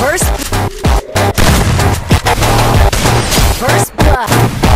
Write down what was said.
First, first blood.